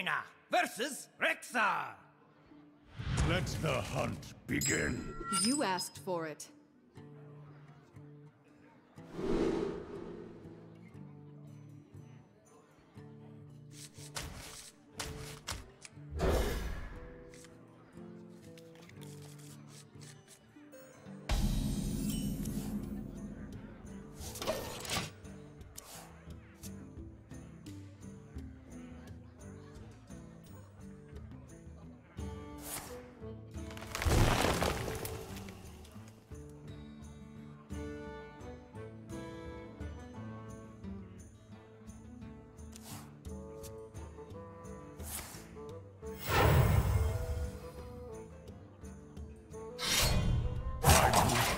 Jaina versus Rexxar. Let the hunt begin. You asked for it.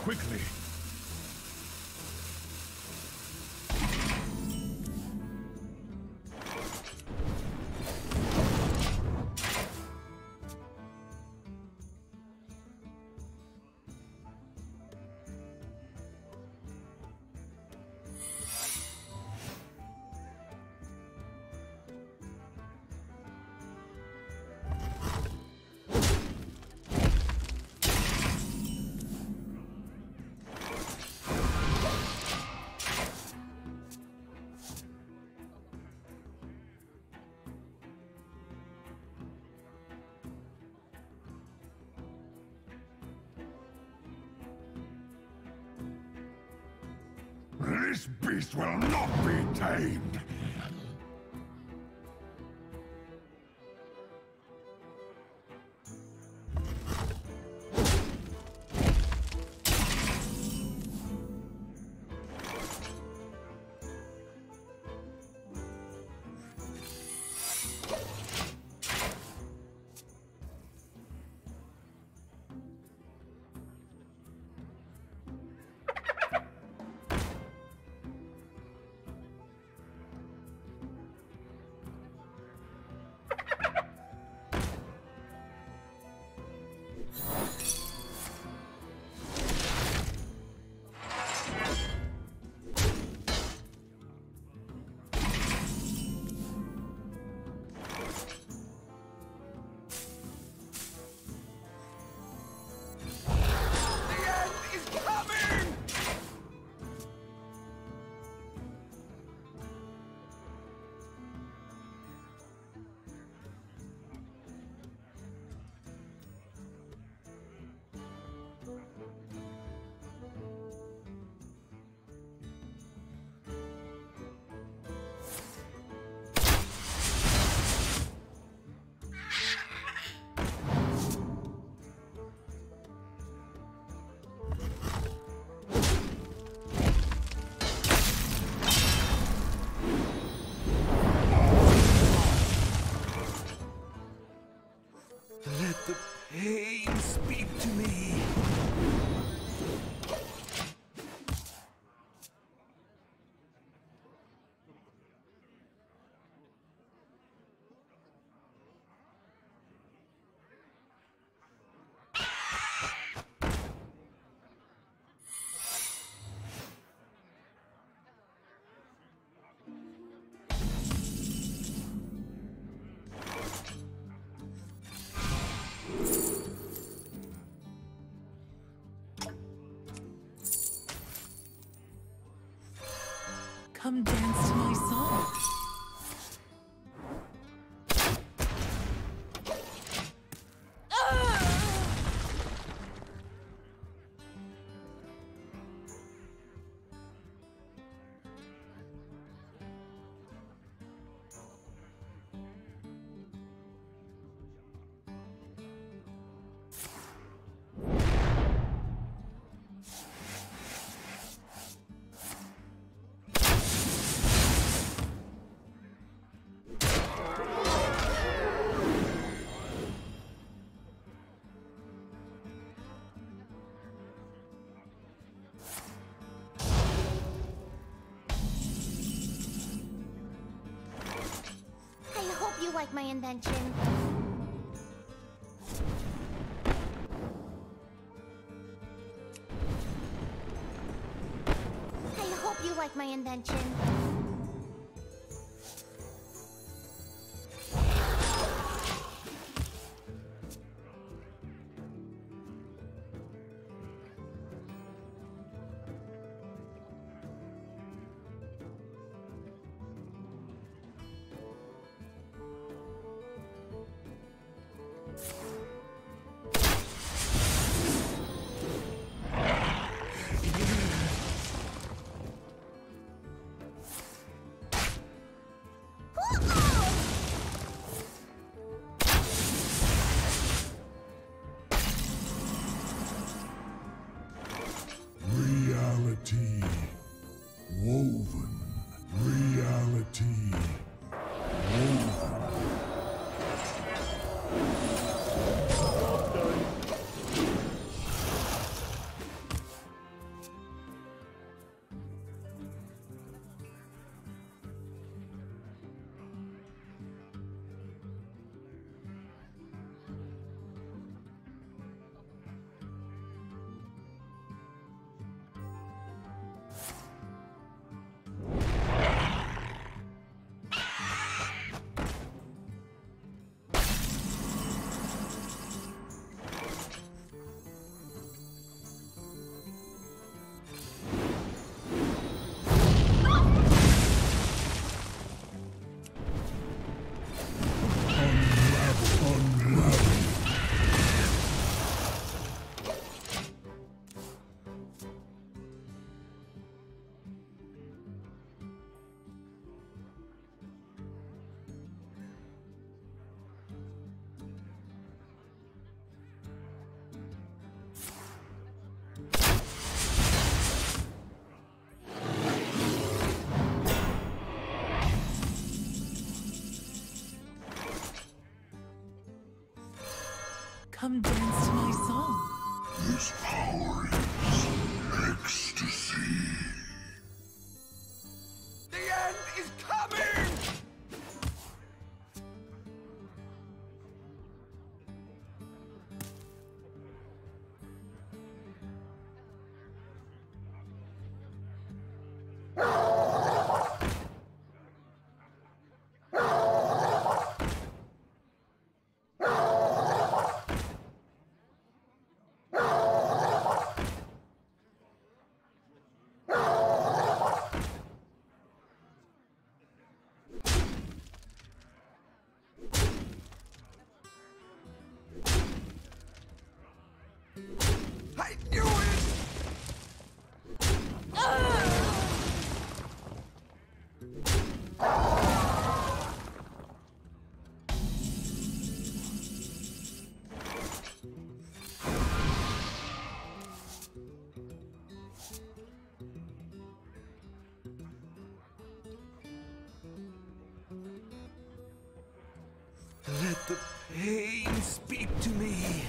Quickly. This beast will not be tamed. Speak to me. Come dance to my song. Like my invention. I hope you like my invention. Come dance to my song. This power Knew it! Let the pain speak to me.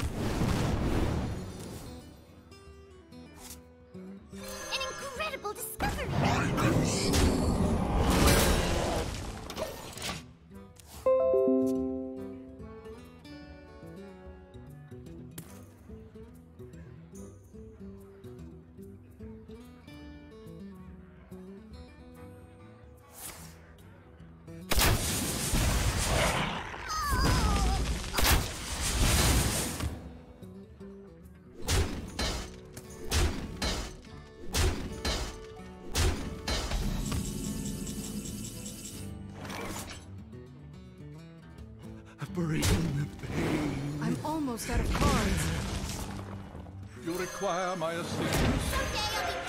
Almost out of cards. You require my assistance. Someday I'll be